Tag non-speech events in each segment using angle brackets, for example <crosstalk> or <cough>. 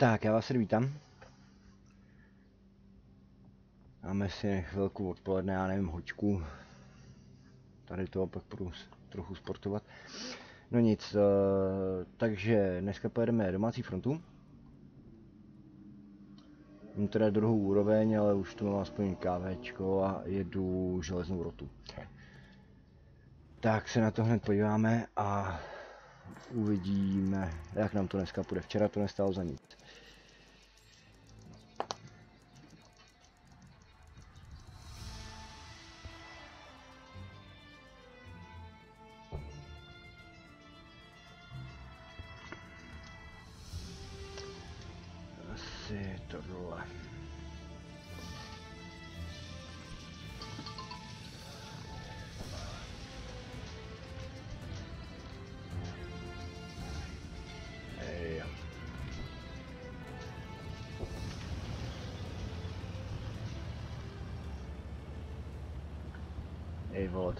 Tak, já vás tady vítám. Máme si chvilku odpoledne, já nevím, hoďku. Tady to pak budu trochu sportovat. No nic, uh, takže dneska pojedeme domácí frontu. Mám teda druhou úroveň, ale už tu mám aspoň kávečko a jedu železnou rotu. Tak se na to hned podíváme a uvidíme, jak nám to dneska půjde. Včera to nestálo za nic.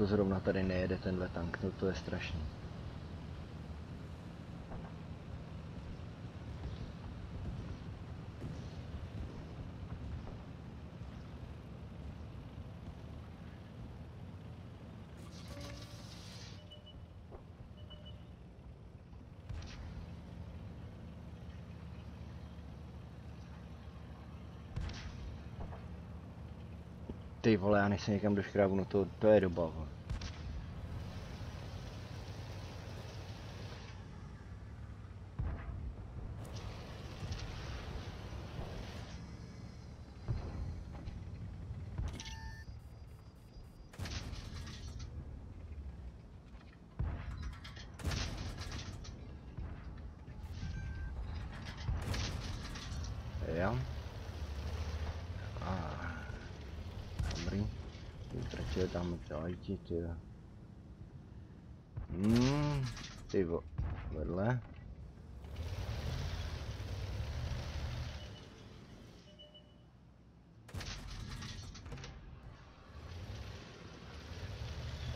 To zrovna tady nejede tenhle tank, no to je strašný. Ty vole, já než se někam no to, to je doba, vole. Jo. A Dobrý. Další, ty jo. Hmm, ty vo, vedle.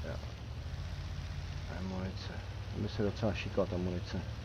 Jo. Amunice. To by se docela šikla ta munice.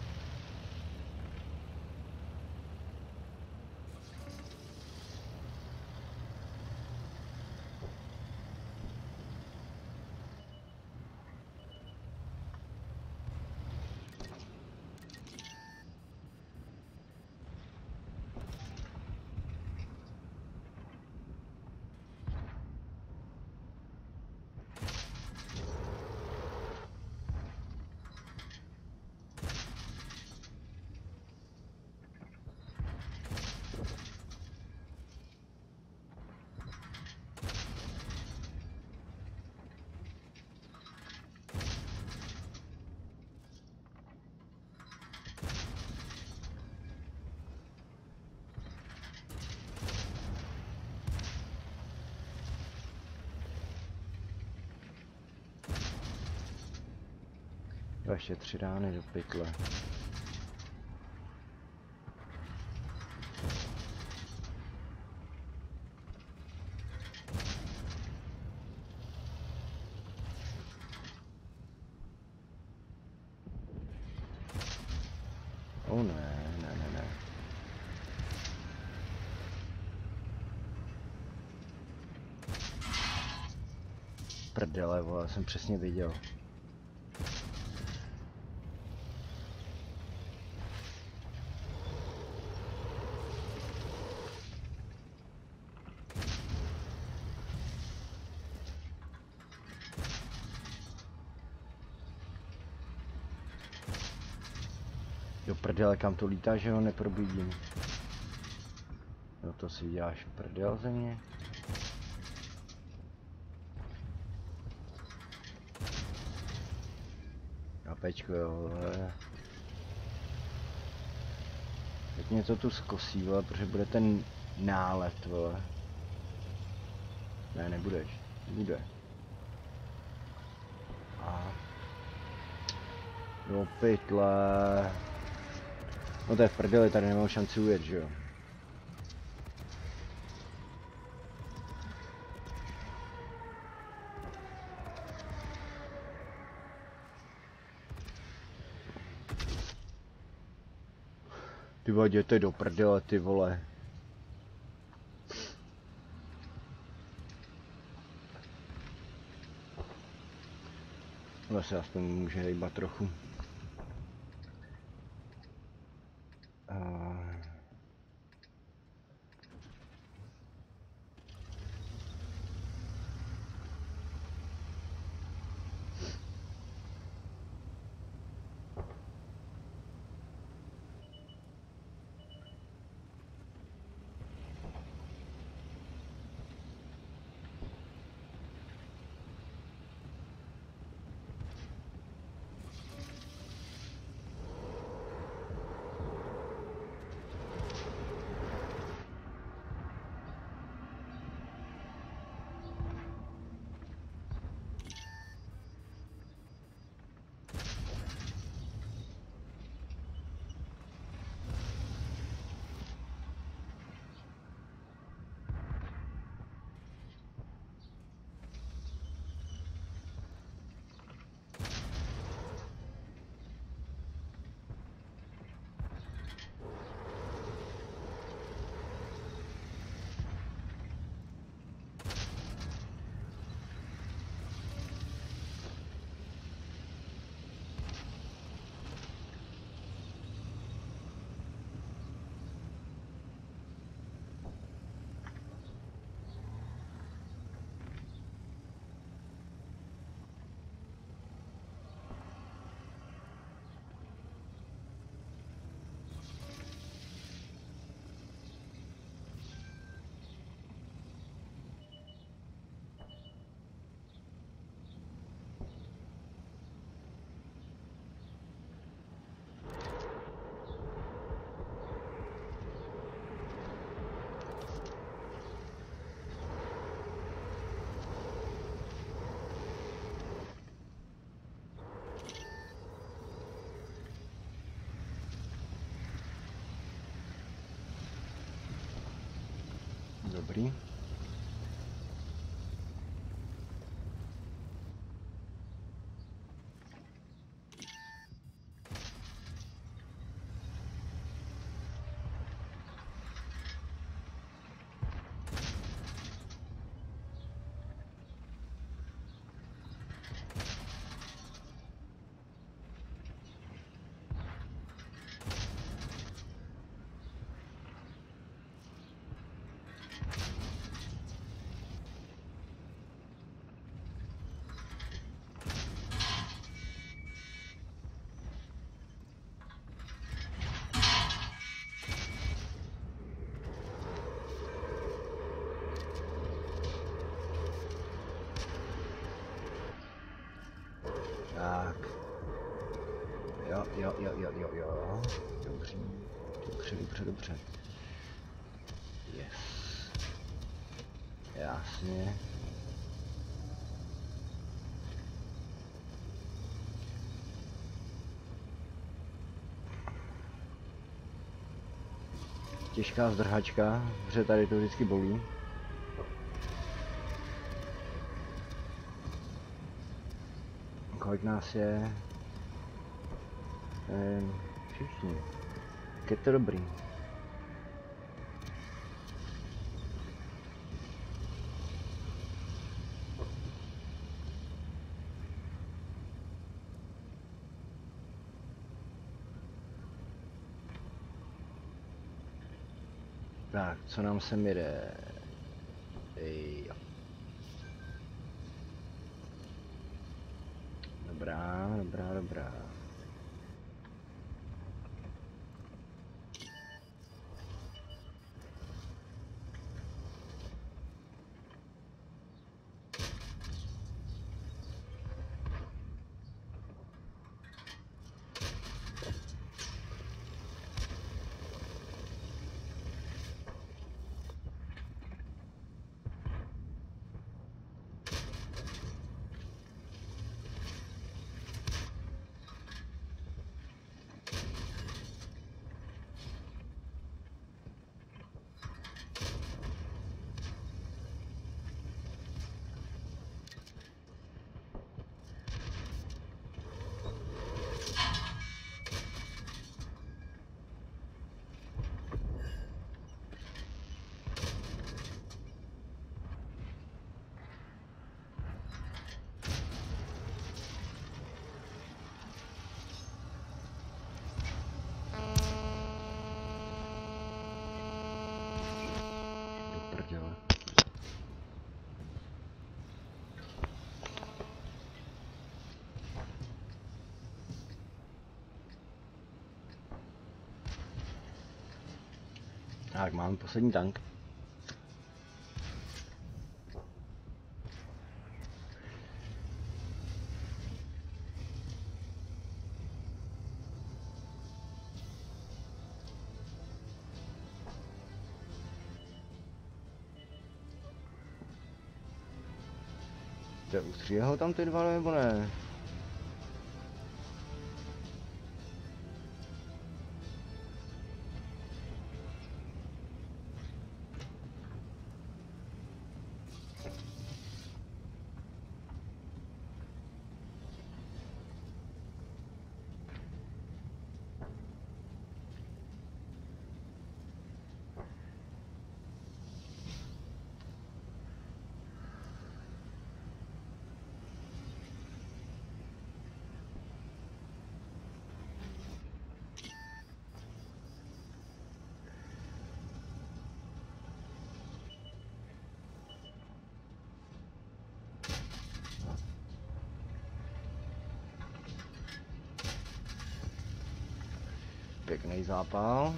Ještě tři rány do pytle. Oh ne, ne, ne, ne. Prdele, vole, jsem přesně viděl. Do prdele, kam to lítá, že ho neprobídím. No to si děláš prdel ze mě. A pečko, jo. Teď mě to tu zkosí, vole, protože bude ten nálet, vole. Ne, nebudeš. Bude. A. Do pytle. No to je v prdeli, tady nemám šanci ujet, že jo. Ty vole, jděte do prdele, ty vole. Zase aspoň může hejbat trochu. Dobrý. Tak. Jo, jo, jo, jo, jo, jo. Dobře. Dobře, dobře, dobře. Yes. Jasně. Těžká zdrhačka, protože tady to vždycky bolí. kolik nás je? Ehm, všichni. Tak je to dobrý. Tak, co nám sem jede? Tak, mám poslední tank. Ustříhal tam ty dva nebo ne? Pěkný zápal.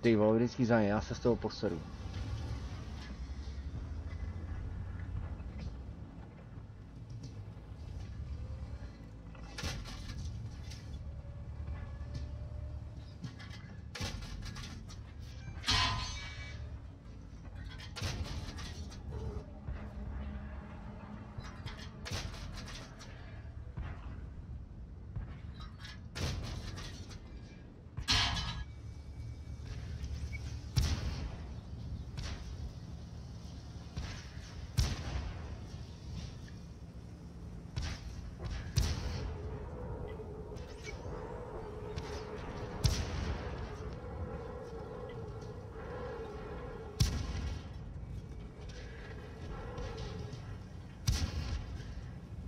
Ty vole, vždycky za ně, já se z toho posedu.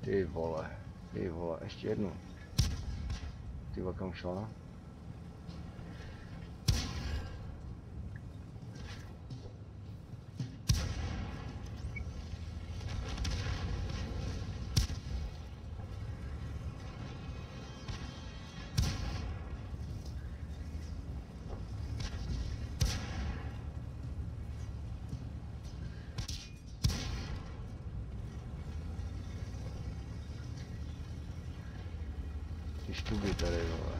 Ty vole, ty vole, ještě jednu. Ty vole, kam šla? Ty štuby tady, vole.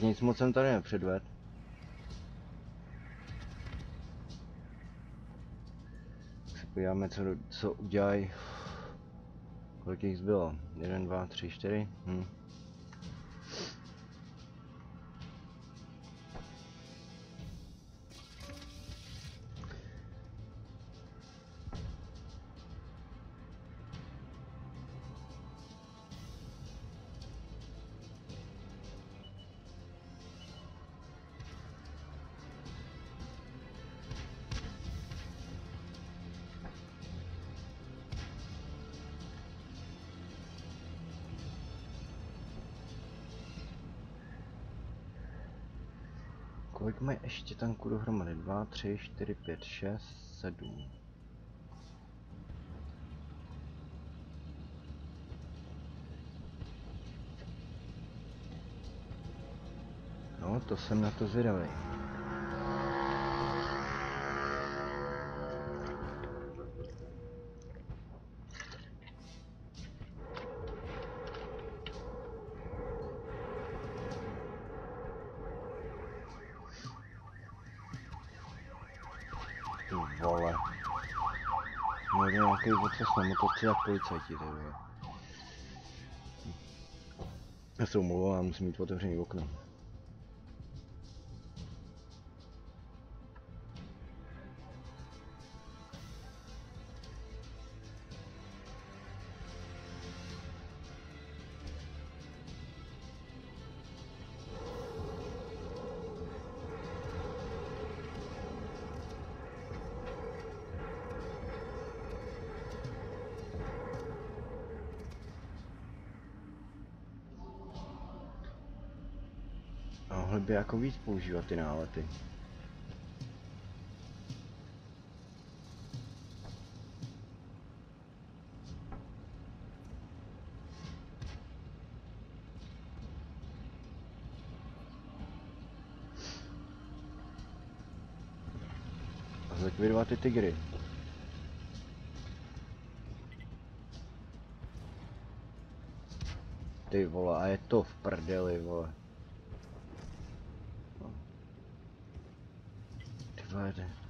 Tak nic moc jsem tady nepředvedl. Se podíváme, co, co udělají. Kolik jich zbylo? 1, 2, 3, 4? Hm. Ještě tanků dohromady? 2, 3, 4, 5, 6, 7. No, to jsem na to zvědavý. Na motorce jak policajti, vole. Já se omlouvám, musím mít otevřený okno. Mohli by jako víc používat ty nálety. Zlikvidovat ty tygry. Ty vole, a je to v prdeli, vole. No. Ty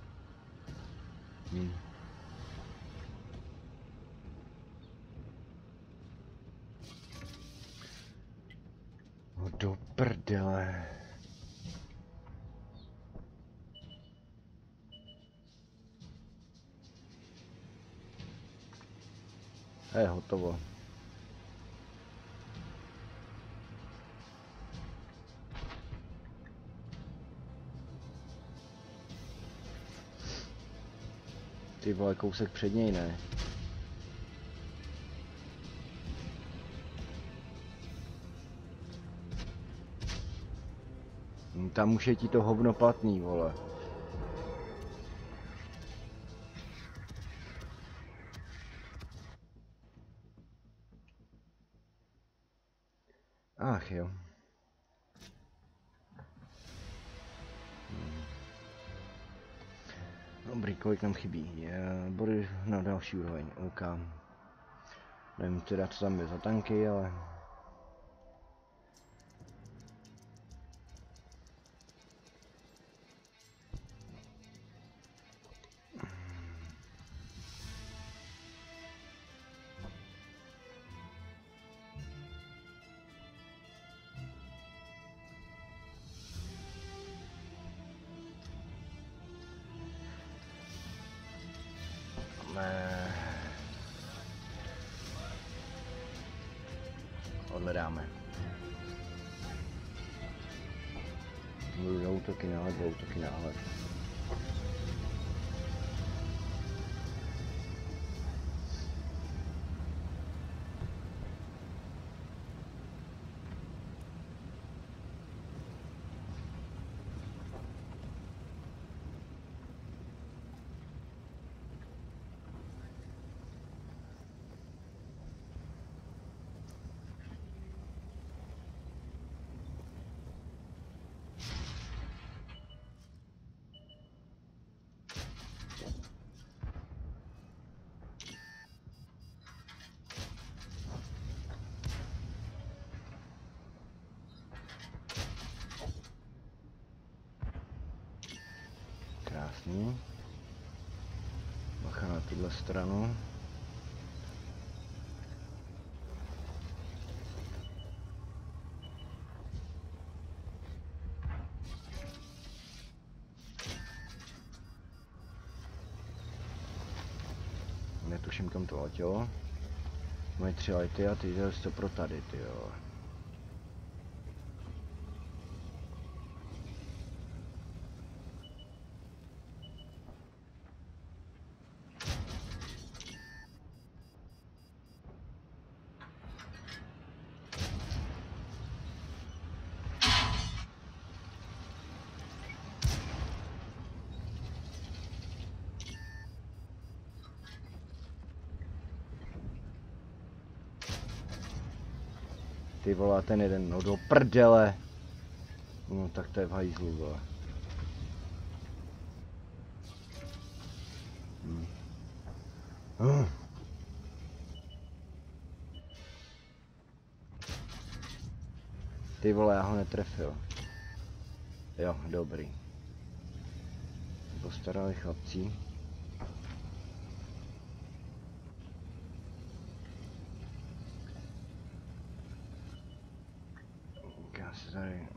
vole, kousek před něj, ne? Hm, Tam už je ti to hovno platný, vole. Ach jo. Dobrý, kolik nám chybí? Je, body na další úroveň, OK. Nevím teda, co tam je za tanky, ale... Kam to letělo. Moje tři lighty a ty jde to pro tady, ty jo. Vole, ten jeden, no do prdele. No tak to je v hajzlu, vole. Ty vole, já ho netrefil. Jo, dobrý. Postarali chlapci. Já si tady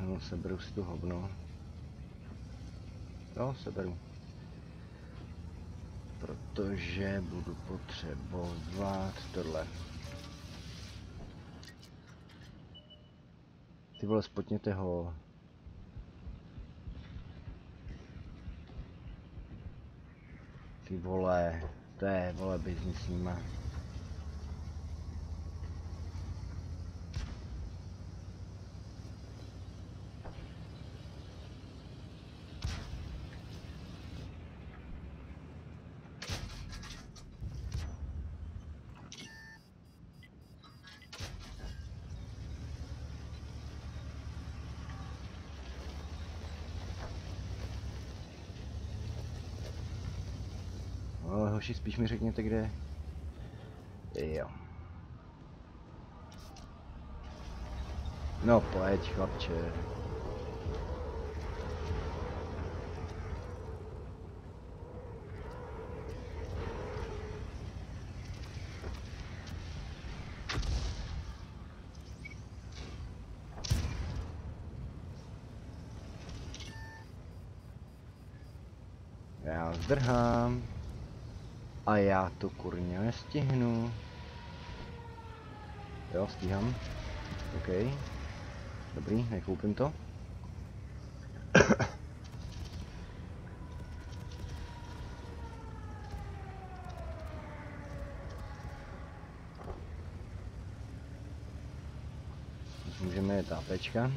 nesnu, seberu si tu hovno. Jo, seberu. Protože budu potřebovat tohle. Ty vole, spotněte ho. Ty vole, to je vole biznis s nima. Hoši, spíš mi řekněte, kde... Jo. No pojď, chlapče. Já zdrhám. To kurně nestihnu. Jo, stíhám. OK. Dobrý, nekoupím to. <coughs> Můžeme je tápečka.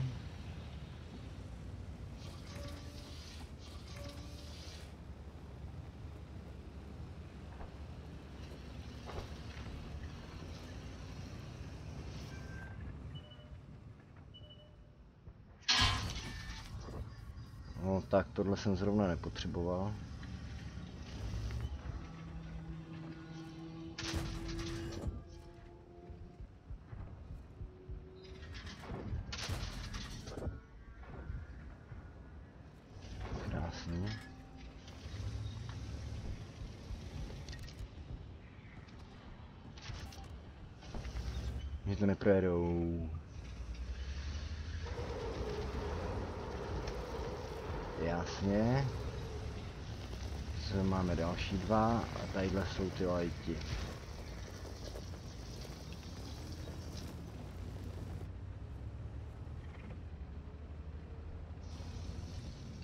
Tohle jsem zrovna nepotřeboval. Další dva a tadyhle jsou ty lajti.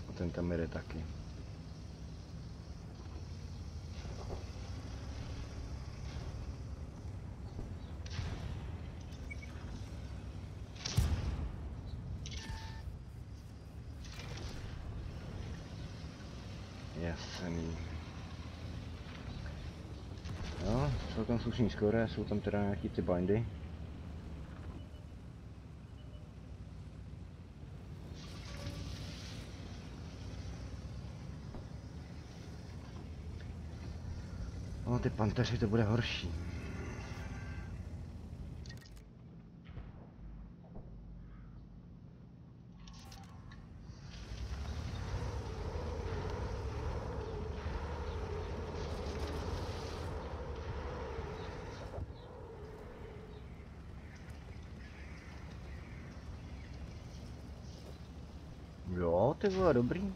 A ten tam jede taky. Jasný. Jo, slušný skore, jsou tam teda nějaký ty bindy. No ty panteři to bude horší. Jo, ty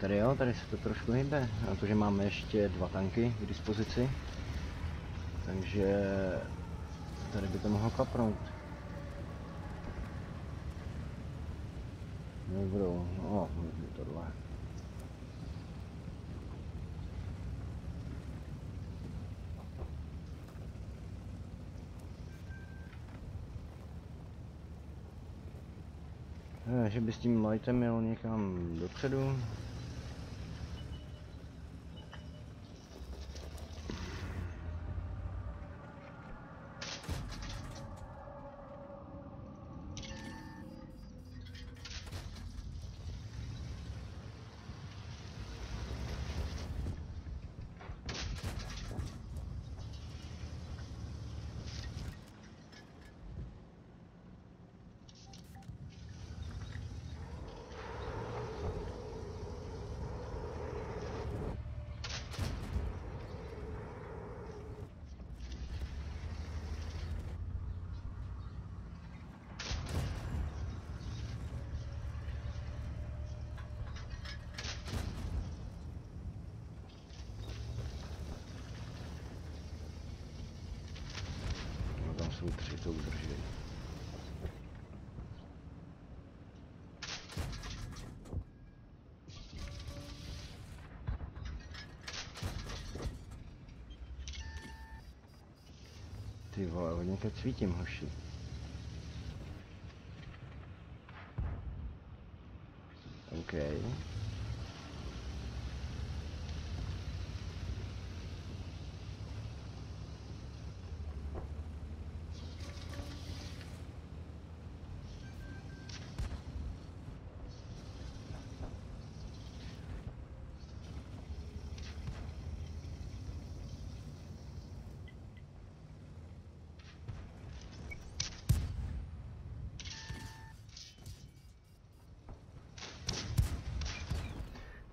tady jo, tady se to trošku hýbe, protože máme ještě dva tanky k dispozici. Takže tady by to mohlo kapnout. Dobrou, no, tohle. Ne, že by s tím lightem měl někam dopředu. Jsou tři, to udrží. Ty vole, hodně teď svítím, hoši. OK.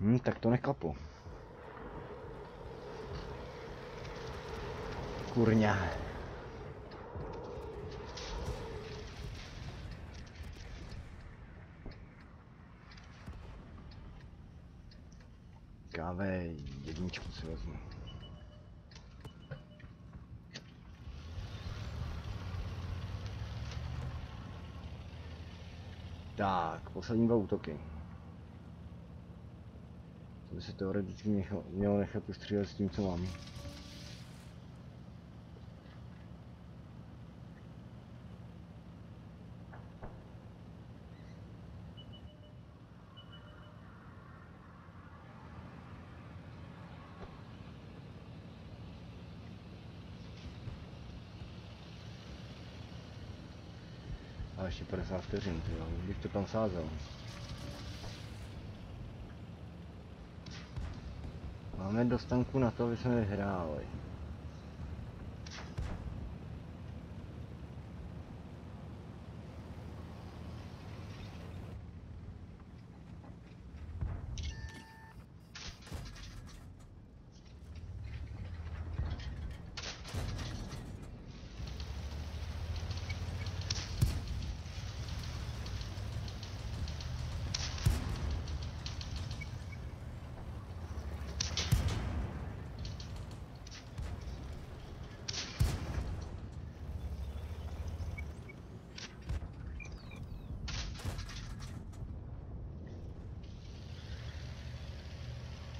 Hm, tak to neklapu. Kurňa. Káve jedničku si vezmu. Tak, poslední dva útoky. Se teoreticky nechal, mělo nechat ustřílet s tím, co mám. Ještě 50 vteřin, ty jo, bych to tam sázel. Máme dost tanků na to, aby jsme vyhráli.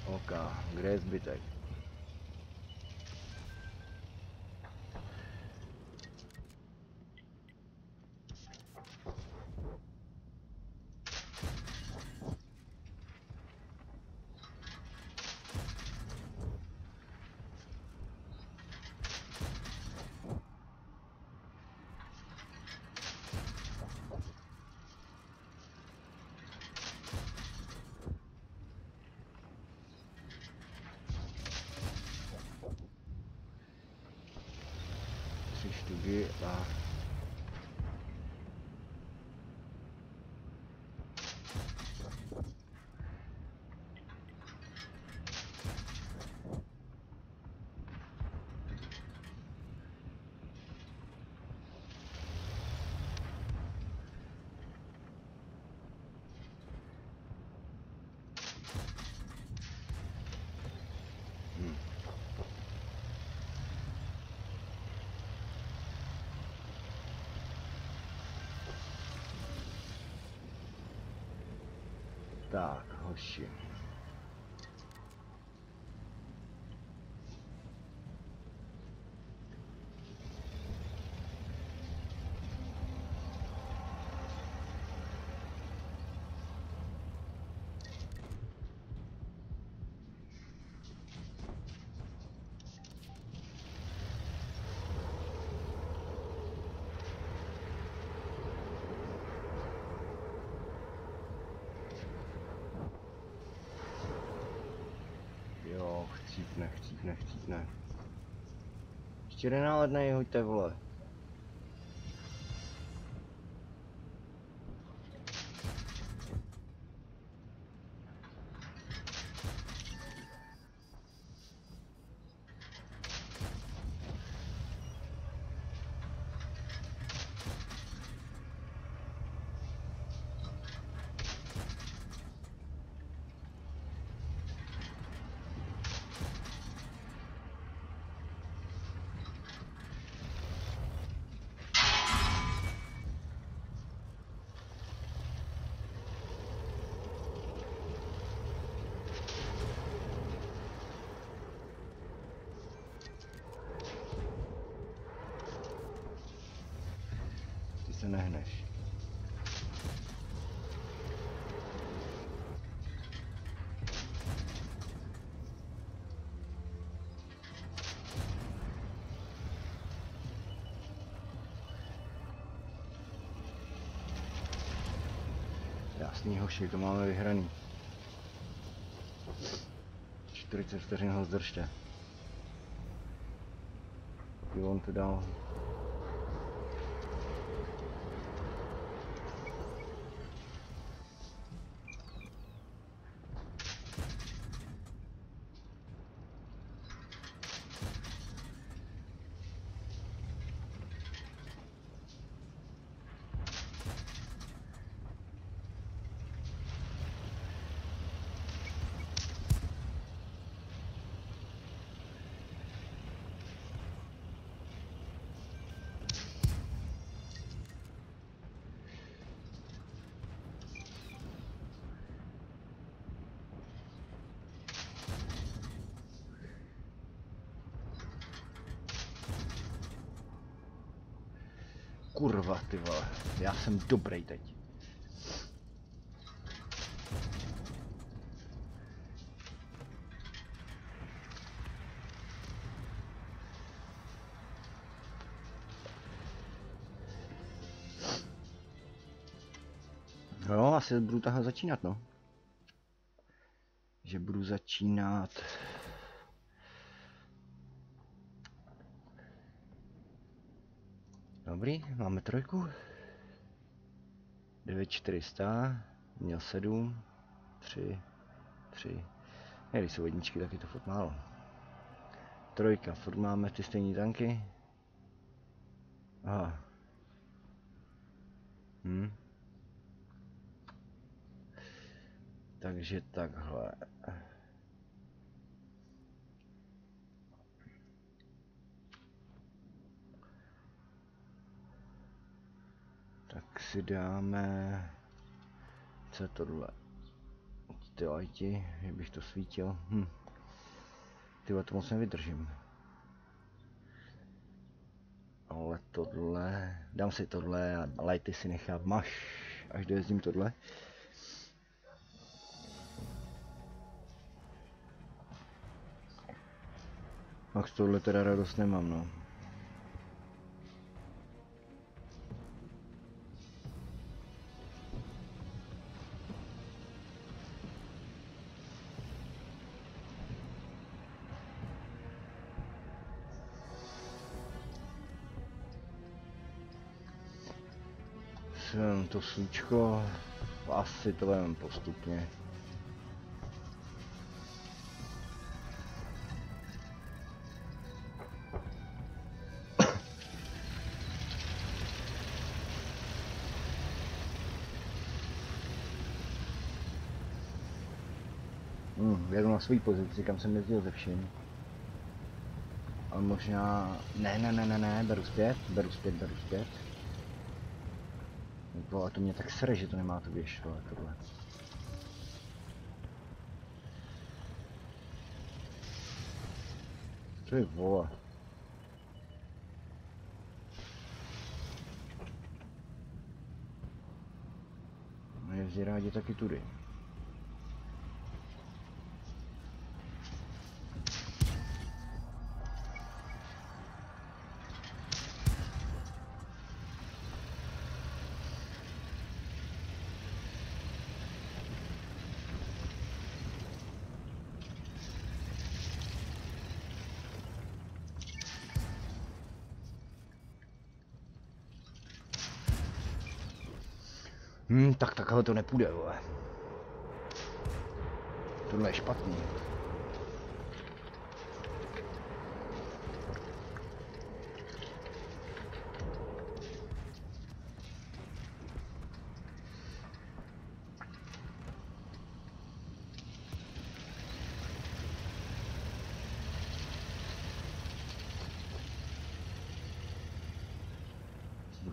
Oka, kde je zbytek? Tři štuky a... Hm. Tak, hoši. Jo, chcípne, chcípne. Ještě jeden nálednej, hoďte vole. Hoši, to máme vyhraný. 40 vteřin ho zdržte. On to dal. Kurva, ty vole. Já jsem dobrý teď. Jo, asi budu takhle začínat, no. Že budu začínat Dobrý, máme trojku. 9400, měl 7, 3, 3. Ne, když jsou jedničky, tak je to furt málo. Trojka, furt máme ty stejné tanky. Aha. Hm. Takže takhle. Tak si dáme... Co je tohle? Ty lighty, že bych to svítil. Hm. Ty to moc nevydržím. Ale tohle... Dám si tohle a lighty si nechám maš, až dojezdím tohle. Max tohle teda radost nemám, no. To slučko, asi to vezmeme postupně. Hmm, jedu na svůj pozici, kam jsem jezdil ze vším. Ale možná... Ne, ne, ne, ne, ne, beru zpět, beru zpět, beru zpět. Vole, to mě tak sere, že to nemá to věž, vole, tohle. Ty vole. Jezdí rádi taky tudy. Hmm, tak takhle to nepůjde, vole. Tohle je špatný.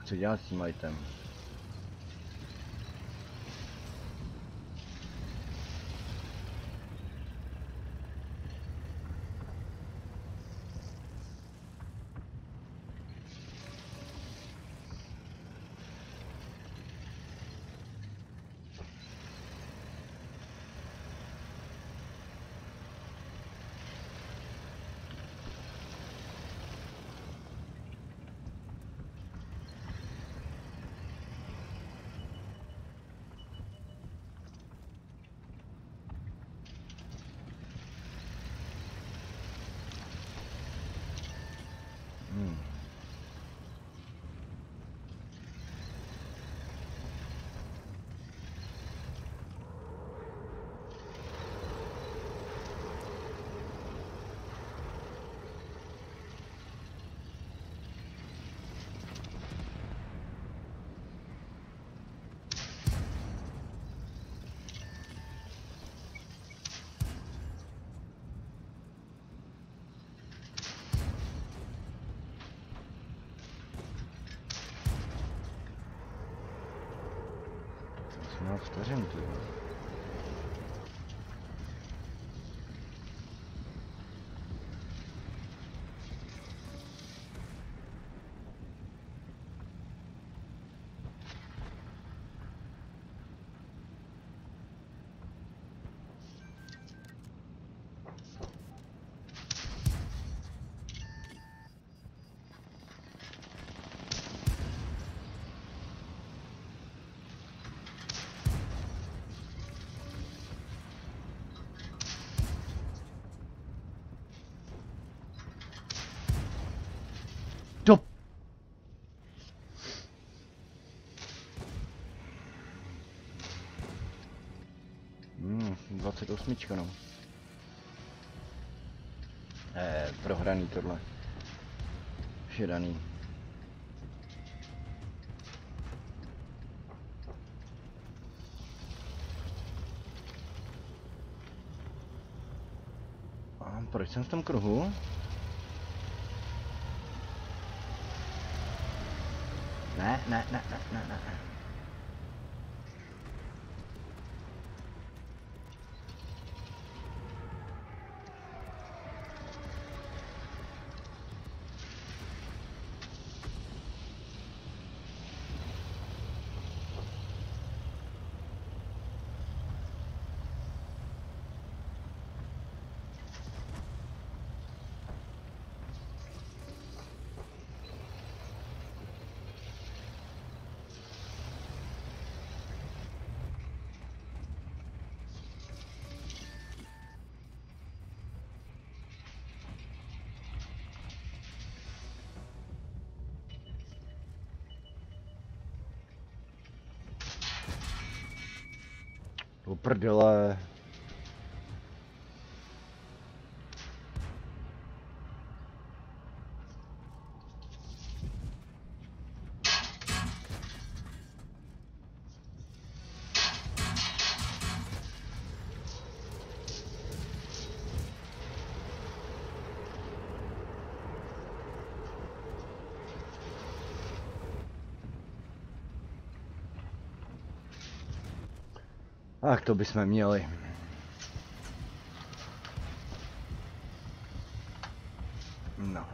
Co dělat s tím item? 28 no. Eh, prohraný tohle. Šedaný. A proč jsem v tom kruhu? Ne, ne, ne. ne. Do Tak to bychom měli. No.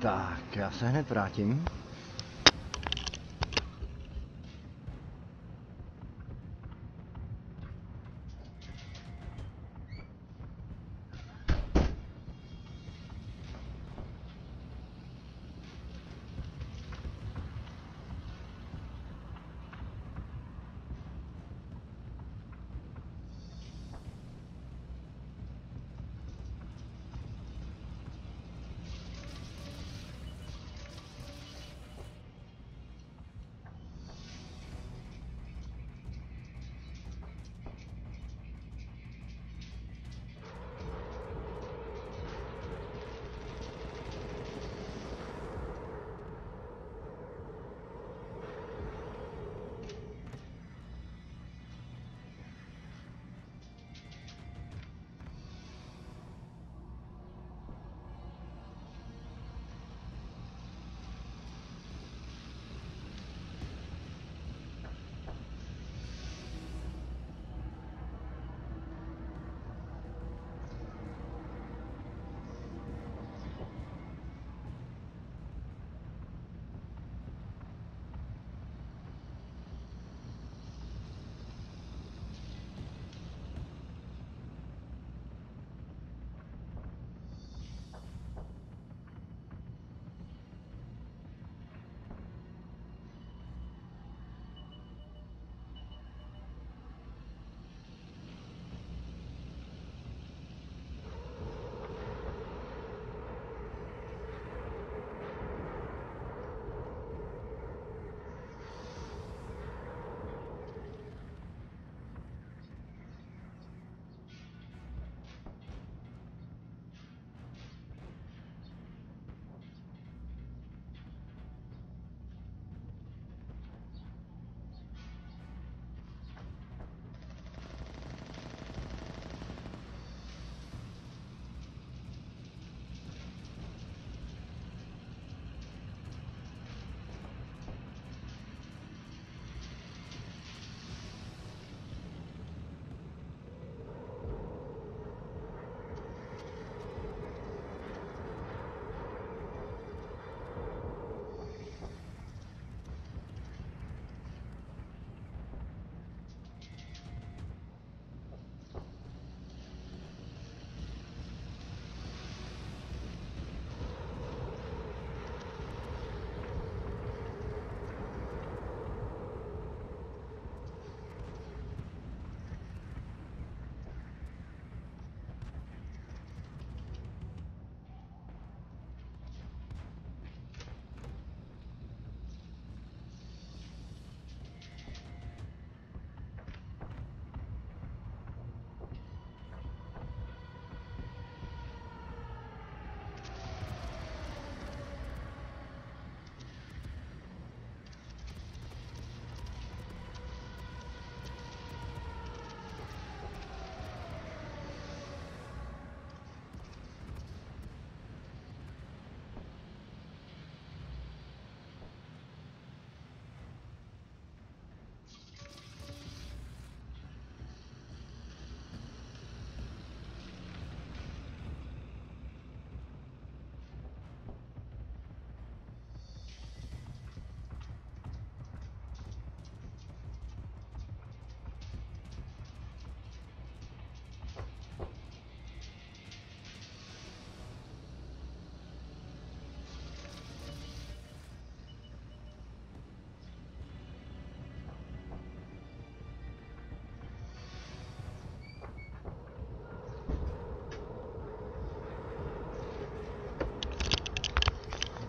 Tak, já se hned vrátím.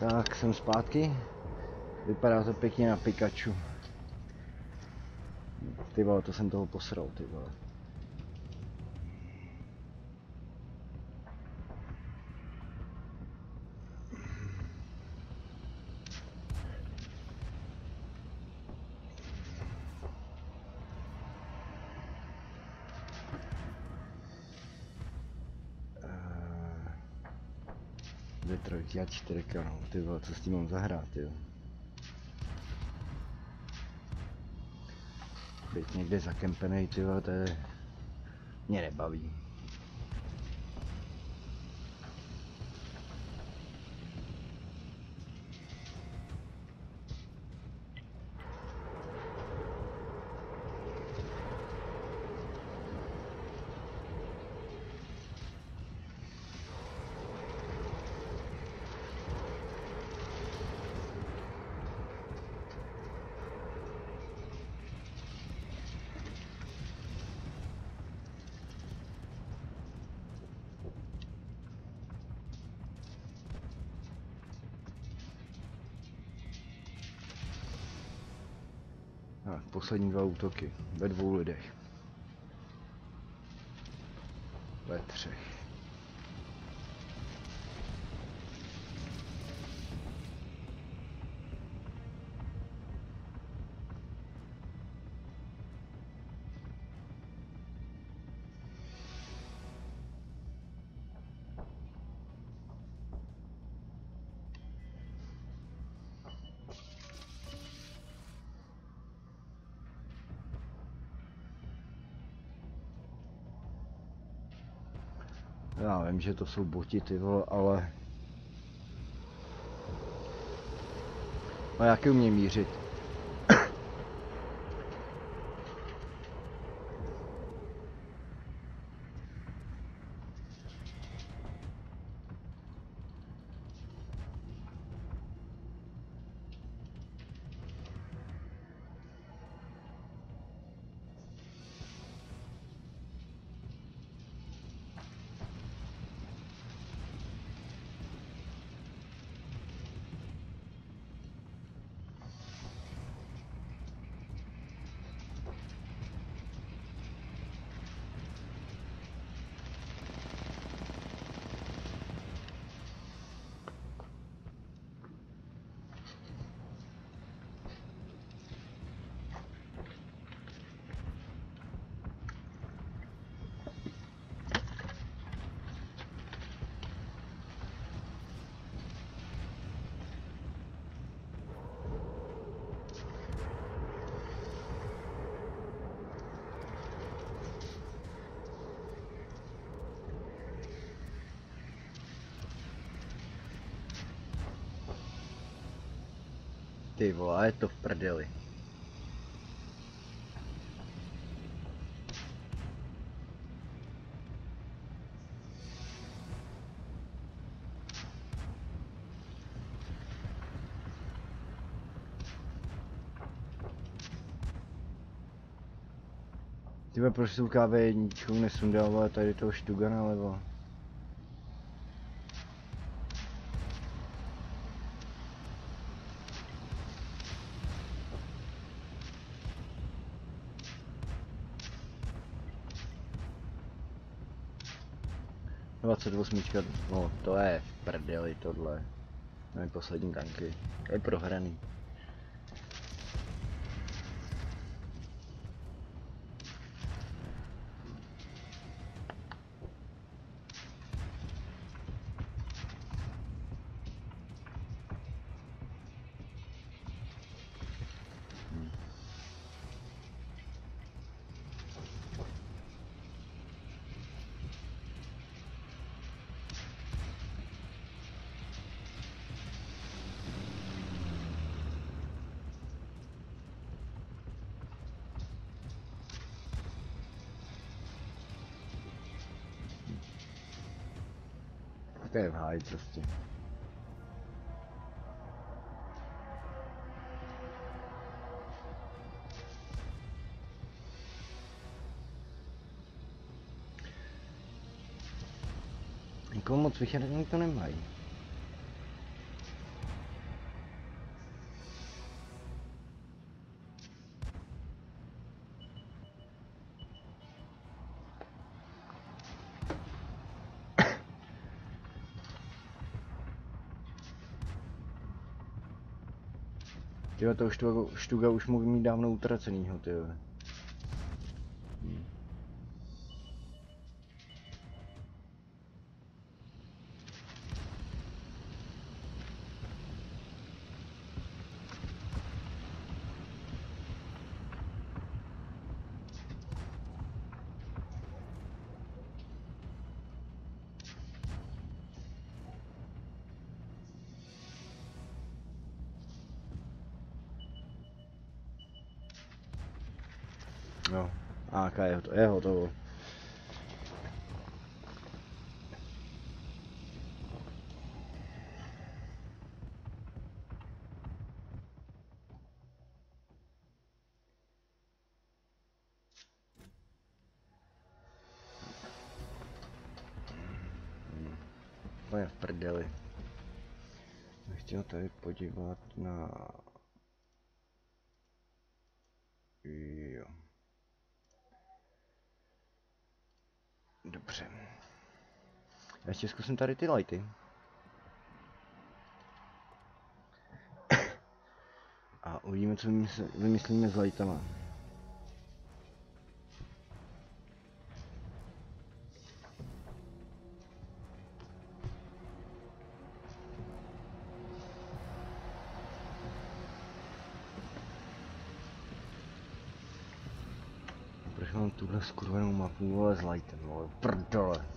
Tak, jsem zpátky. Vypadá to pěkně na Pikachu. Ty vole, to jsem toho posral, ty vole. Dvě trojky a čtyřka, no, ty vole, co s tím mám zahrát, jo. Být někde zakempenej, ty vole, to je... Mě nebaví. Tak, poslední dva útoky. Ve dvou lidech. Vím, že to jsou boti, ty vole, ale... A jak je umím mířit? Ty vole, je to v prdeli. Ty vole, proč tu káve ničemu nesundal, tady toho štugana, nebo? Osmička, no to je prdeli tohle. Moje poslední tanky. To je prohraný. To je v háji prostě. Nikomu moc vychýrení to nemají. Tyjo, toho štuga, štuga už mohl mít dávno utracenýho, tyjo. Je, hotovo, je hotovo. Úplně v prdeli. Bych chtěl tady podívat na... Jo. Dobře. Já ještě zkusím tady ty lighty. A uvidíme, co vymyslíme s lightama. Proč mám tuhle skurvenou mapu, vole, s lightem, vole, prdele.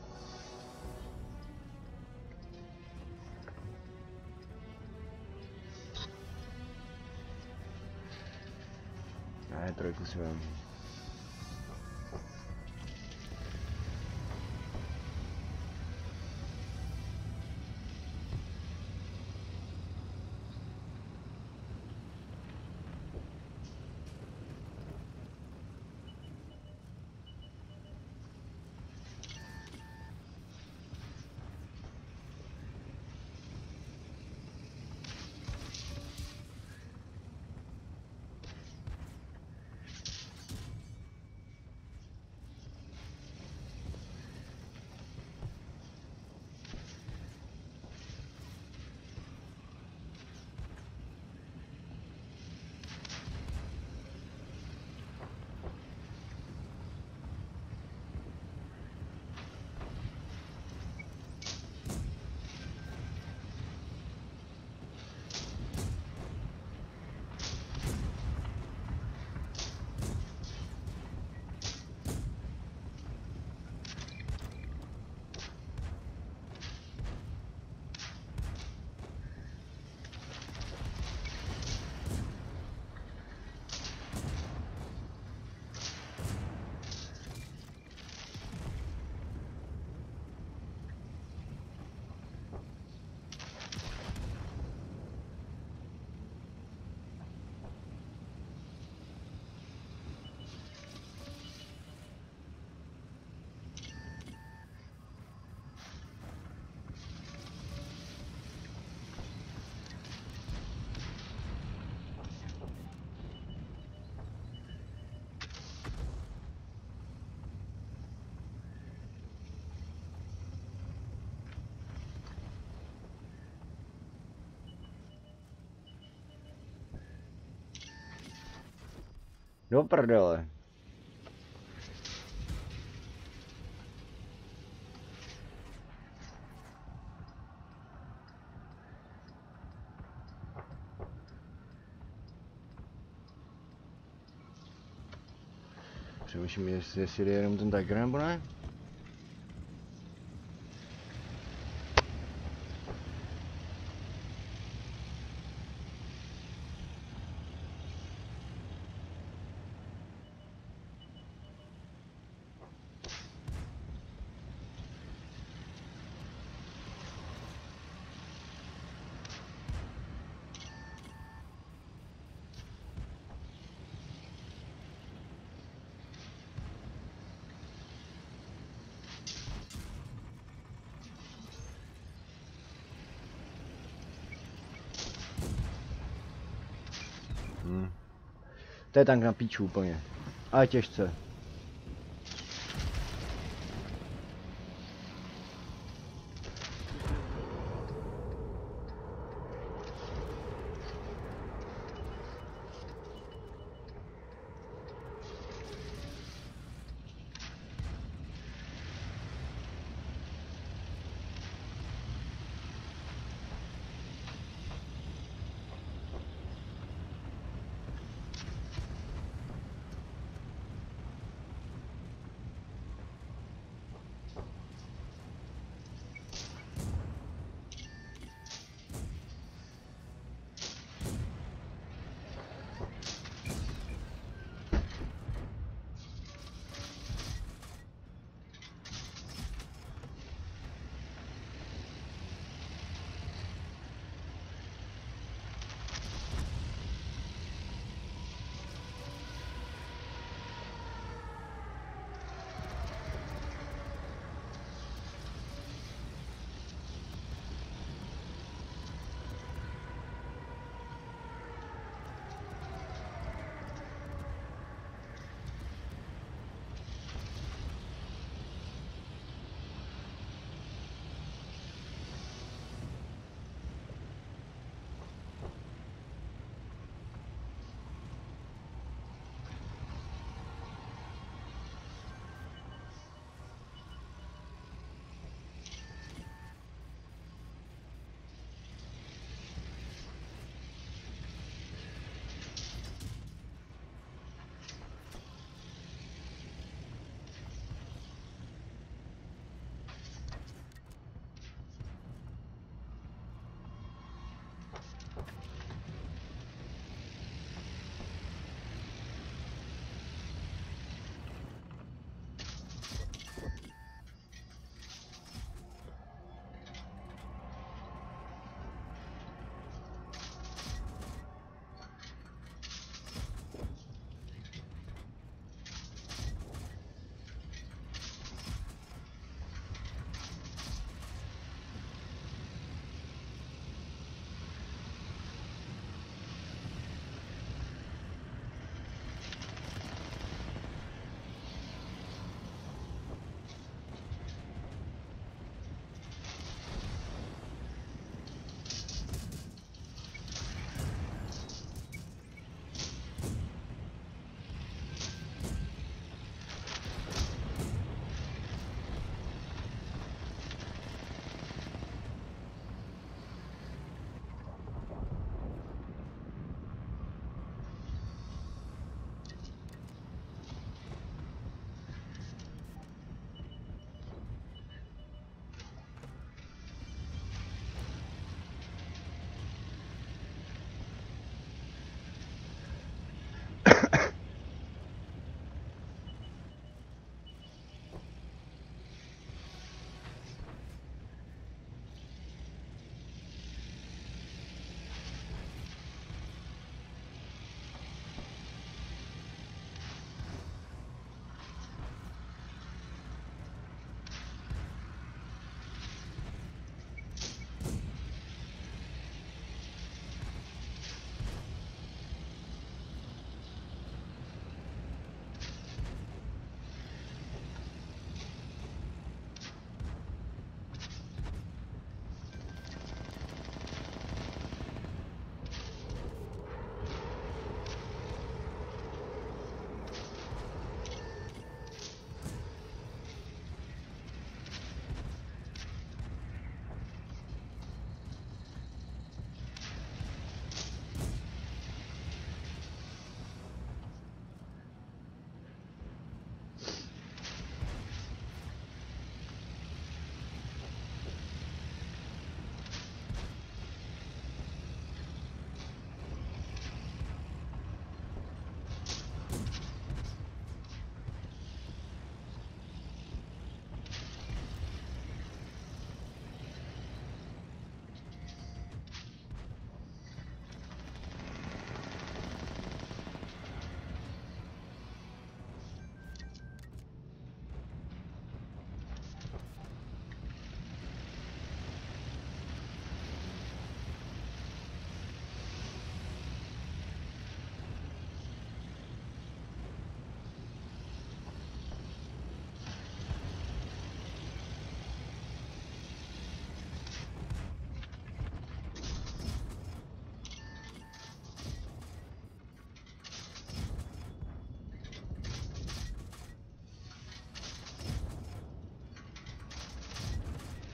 Ne, trojku Do prdele. Přemýšlím, jestli, jde jenom ten Tiger nebo ne. To je tank na píču úplně. Ale těžce.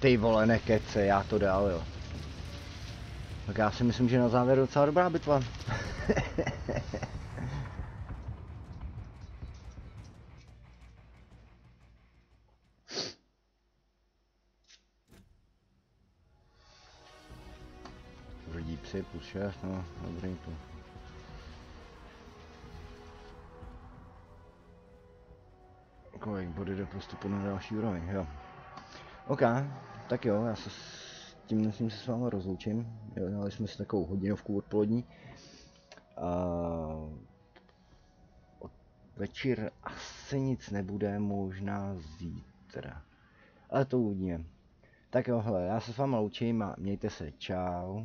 Ty vole, nekece, já to dal, jo. Tak já si myslím, že na závěr docela dobrá bitva. <laughs> Rodí psy plus 6, no, dobrý to. Kolik body do postupu na další úroveň, jo. OK, tak jo, já se s tím myslím se s vámi rozloučím. Dali jsme si takovou hodinovku odpolední. A večer asi nic nebude, možná zítra. Ale to uvidíme. Tak jo, hele, já se s vámi loučím a mějte se, čau.